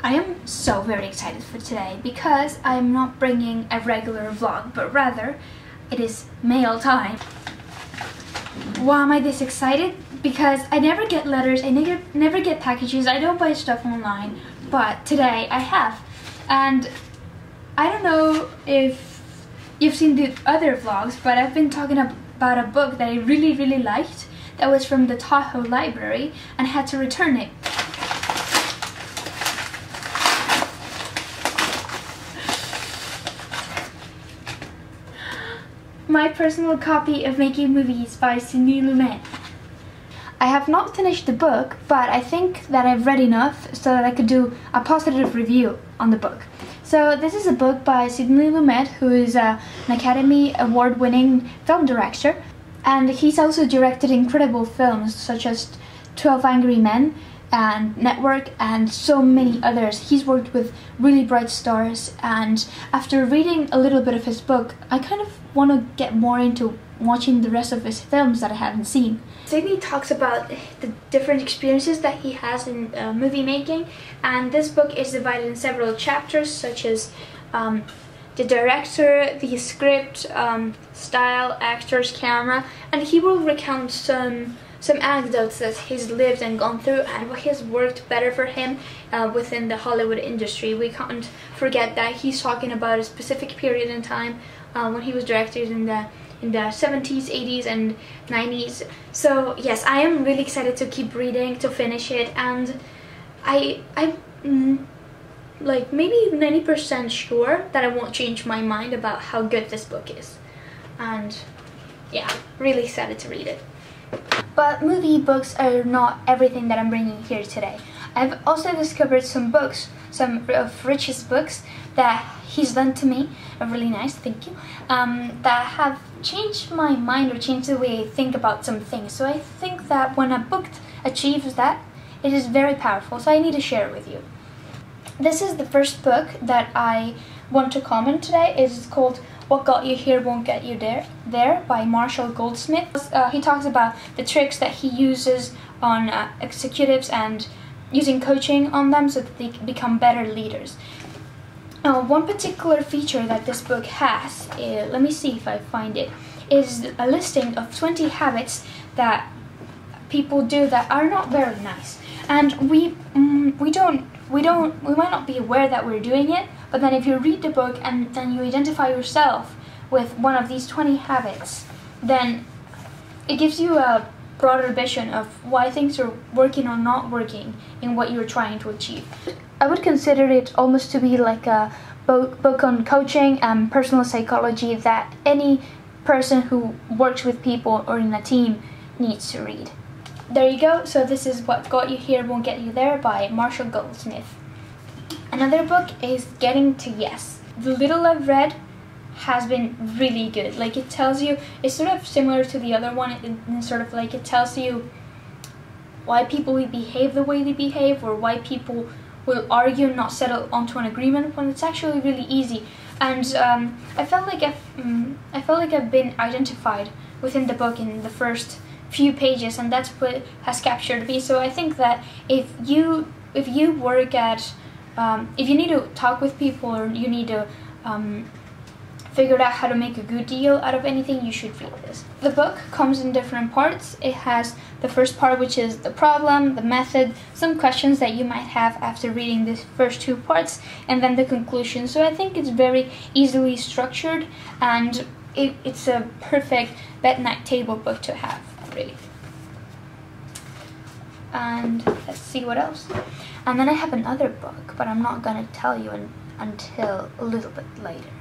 I am so very excited for today because I'm not bringing a regular vlog, but rather it is mail time. Why am I this excited? Because I never get letters, I never, never get packages, I don't buy stuff online, but today I have. And I don't know if you've seen the other vlogs, but I've been talking about a book that I really, really liked that was from the Tahoe Library and had to return it. My personal copy of Making Movies by Sidney Lumet. I have not finished the book, but I think that I've read enough so that I could do a positive review on the book. So this is a book by Sidney Lumet, who is uh, an Academy Award-winning film director, and he's also directed incredible films such as 12 Angry Men and Network and so many others. He's worked with really bright stars and after reading a little bit of his book, I kind of want to get more into watching the rest of his films that I haven't seen. Sidney talks about the different experiences that he has in uh, movie making and this book is divided in several chapters such as um, the director, the script, um, style, actors, camera, and he will recount some some anecdotes that he's lived and gone through and what has worked better for him uh, within the Hollywood industry. We can't forget that he's talking about a specific period in time uh, when he was directed in the in the 70s, 80s, and 90s. So yes, I am really excited to keep reading, to finish it, and I I. Mm, like maybe 90% sure that I won't change my mind about how good this book is. And yeah, really excited to read it. But movie books are not everything that I'm bringing here today. I've also discovered some books, some of Rich's books that he's done to me, really nice, thank you, um, that have changed my mind or changed the way I think about some things. So I think that when a book achieves that, it is very powerful, so I need to share it with you. This is the first book that I want to comment today. It's called What Got You Here Won't Get You There, there by Marshall Goldsmith. Uh, he talks about the tricks that he uses on uh, executives and using coaching on them so that they become better leaders. One particular feature that this book has, uh, let me see if I find it, is a listing of 20 habits that people do that are not very nice. And we, mm, we don't we don't we might not be aware that we're doing it but then if you read the book and then you identify yourself with one of these 20 habits then it gives you a broader vision of why things are working or not working in what you're trying to achieve i would consider it almost to be like a book, book on coaching and personal psychology that any person who works with people or in a team needs to read there you go. So this is What Got You Here Won't Get You There by Marshall Goldsmith. Another book is Getting to Yes. The little I've read has been really good. Like it tells you, it's sort of similar to the other one, and sort of like it tells you why people behave the way they behave or why people will argue and not settle onto an agreement when it's actually really easy. And um, I felt like I've, um, I felt like I've been identified within the book in the first few pages and that's what has captured me. So I think that if you if you work at um, if you need to talk with people or you need to um, figure out how to make a good deal out of anything you should read this. The book comes in different parts. It has the first part which is the problem the method some questions that you might have after reading these first two parts and then the conclusion. So I think it's very easily structured and it, it's a perfect bed night table book to have And let's see what else. And then I have another book, but I'm not going to tell you until a little bit later.